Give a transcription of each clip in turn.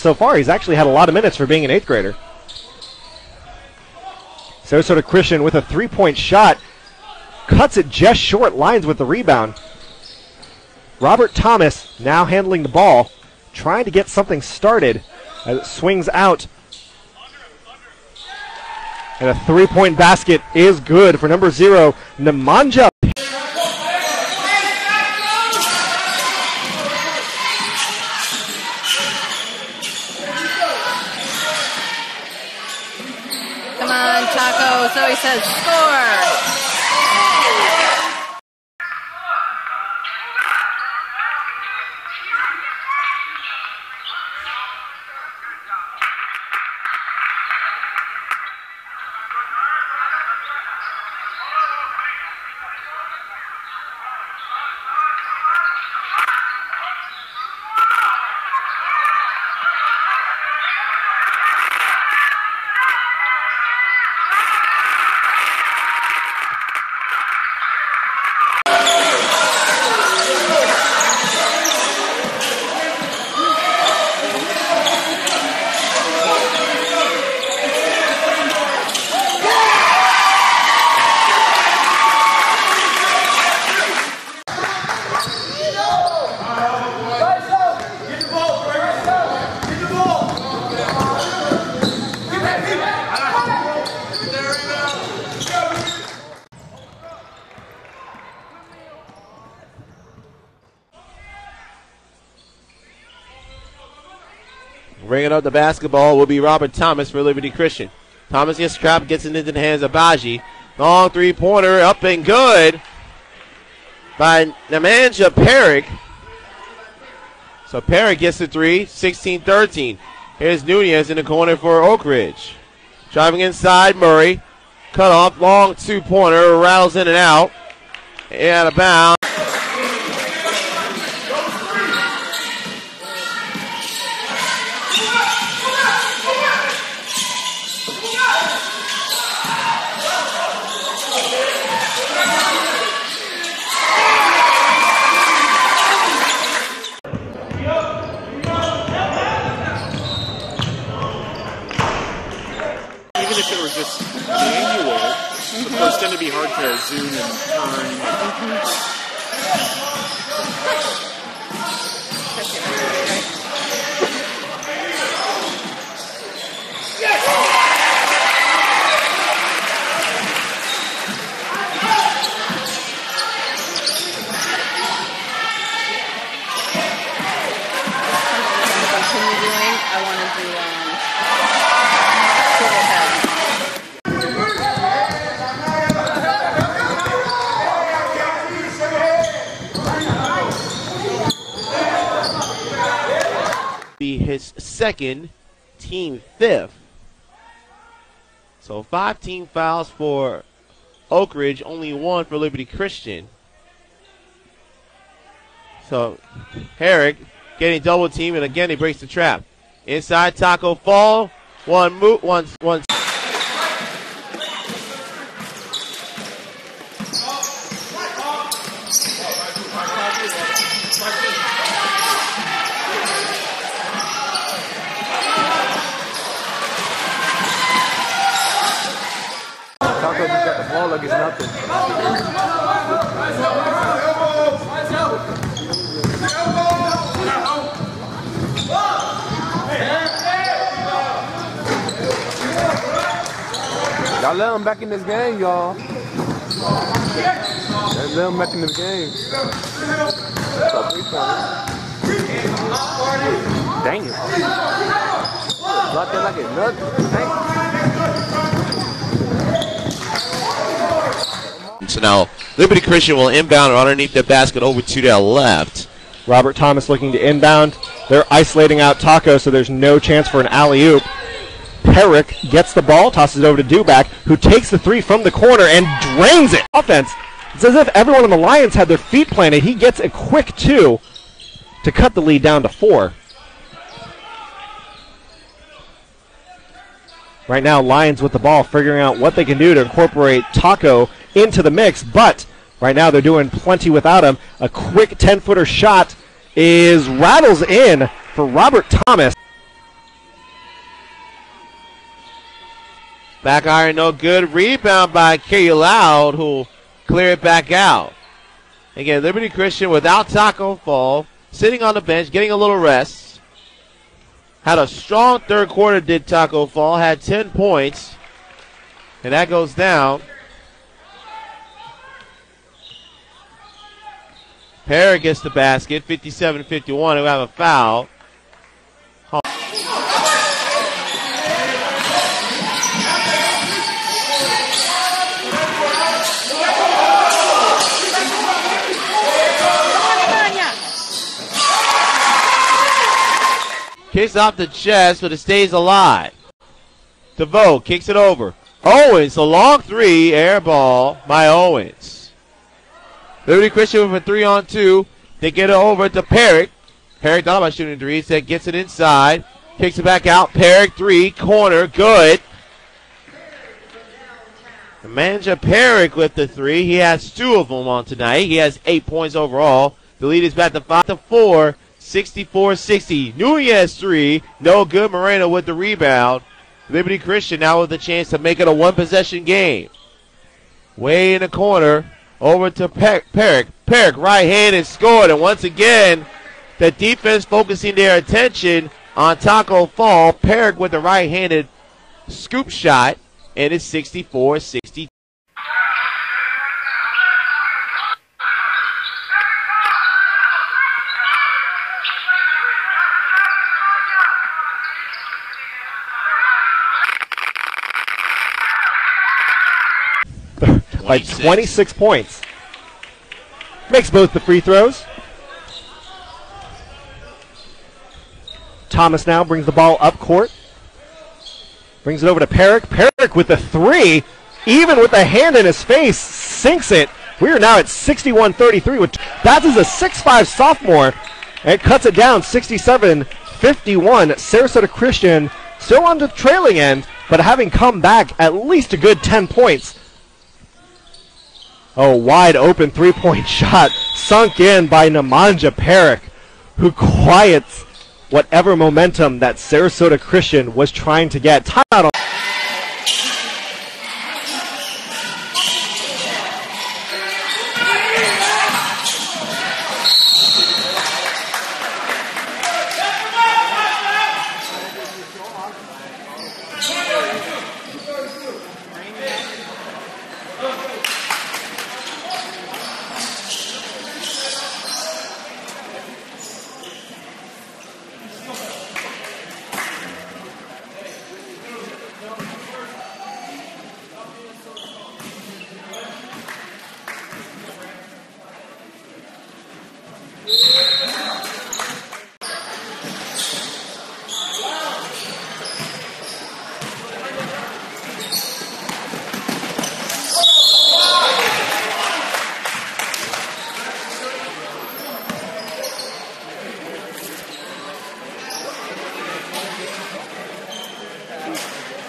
so far. He's actually had a lot of minutes for being an eighth grader. Sarasota Christian with a three point shot. Cuts it just short, lines with the rebound. Robert Thomas now handling the ball, trying to get something started as it swings out. And a three point basket is good for number zero, Nemanja Come on, Taco. Zoe says score. Bringing up the basketball will be Robert Thomas for Liberty Christian. Thomas gets trapped, gets it into the hands of Baji. Long three pointer, up and good by Nemanja Peric. So Peric gets the three, 16 13. Here's Nunez in the corner for Oak Ridge. Driving inside, Murray. Cut off, long two pointer, rattles in and out. And out of bounds. even if it were just manual, tend to be hard to zoom and turn. Mm-hmm. Be his second, team fifth. So five team fouls for Oak Ridge, only one for Liberty Christian. So Herrick getting double team, and again he breaks the trap. Inside Taco Fall, one move, one one. Taco just got the ball like it's nothing. Y'all let him back in this game, y'all. Let him back in this game. Dang it. Block that like it's nothing. Dang. So now Liberty Christian will inbound underneath the basket over to their left. Robert Thomas looking to inbound. They're isolating out Taco, so there's no chance for an alley oop. Herrick gets the ball, tosses it over to Duback, who takes the three from the corner and drains it. Offense. It's as if everyone on the Lions had their feet planted. He gets a quick two to cut the lead down to four. Right now, Lions with the ball, figuring out what they can do to incorporate Taco into the mix, but right now they're doing plenty without him. A quick 10 footer shot is rattles in for Robert Thomas. Back iron, no good. Rebound by Kerry Loud, who clear it back out. Again, Liberty Christian without Taco Fall, sitting on the bench, getting a little rest. Had a strong third quarter, did Taco Fall, had 10 points, and that goes down. Parrott gets the basket, 57 51. We have a foul. Kicks off the chest, but it stays alive. DeVoe kicks it over. Owens, a long three, air ball by Owens. Liberty Christian with a three on two. They get it over to Peric. Peric thought about shooting three, said gets it inside. Kicks it back out. Peric three, corner, good. Manja Peric with the three. He has two of them on tonight. He has eight points overall. The lead is back to five to four. 64-60. Nunez three. No good. Moreno with the rebound. Liberty Christian now with a chance to make it a one possession game. Way in the corner. Over to Peric. Peric, right hand and scored. And once again, the defense focusing their attention on Taco Fall. Peric with the right handed scoop shot. And it's 64 60. By 26 points. Makes both the free throws. Thomas now brings the ball up court. Brings it over to Peric. Peric with the three, even with the hand in his face, sinks it. We are now at 61-33. With that is a 6'5 sophomore, and cuts it down 67-51. Sarasota Christian still on the trailing end, but having come back at least a good 10 points. Oh, wide open three point shot sunk in by Nemanja Peric, who quiets whatever momentum that Sarasota Christian was trying to get. Timeout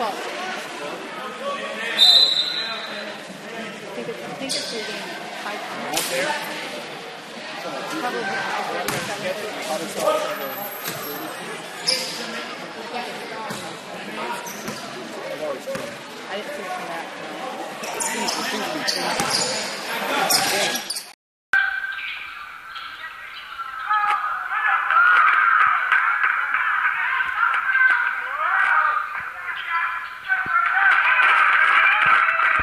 on.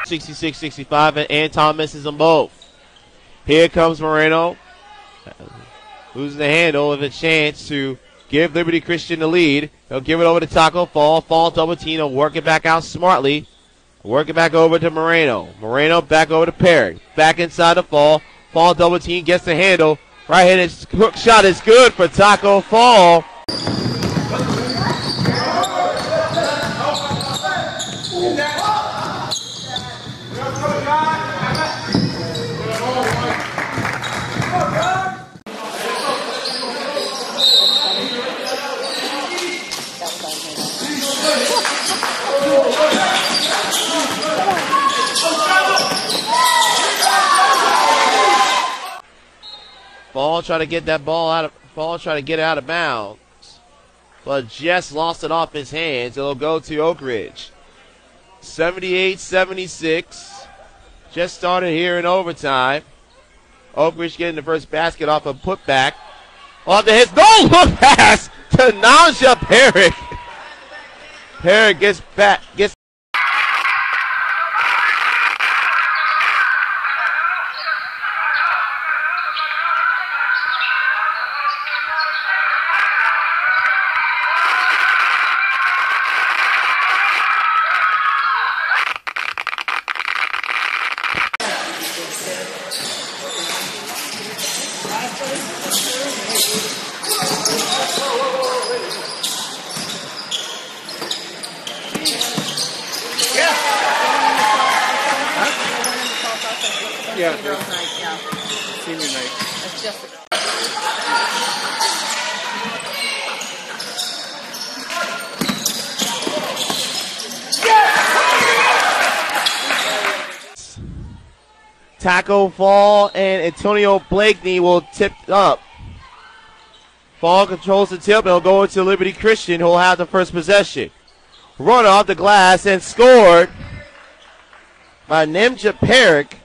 66 65, and, and Tom misses them both. Here comes Moreno. Losing the handle with a chance to give Liberty Christian the lead. He'll give it over to Taco Fall. Fall Doubletino Albertino. Work it back out smartly. Work it back over to Moreno. Moreno back over to Perry. Back inside the Fall. Fall double team gets the handle. Right handed hook shot is good for Taco Fall. Try to get that ball out of ball try to get it out of bounds. But Jess lost it off his hands. It'll go to Oak Ridge. 78 76. Just started here in overtime. Oak Ridge getting the first basket off a putback. Off the hits. No look pass to Naja Peric. Peric gets back, gets Yeah, Girls' night, yeah. senior night. It's just. Taco Fall and Antonio Blakeney will tip up. Fall controls the tip and will go into Liberty Christian, who will have the first possession. Run off the glass and scored by Nimja Peric.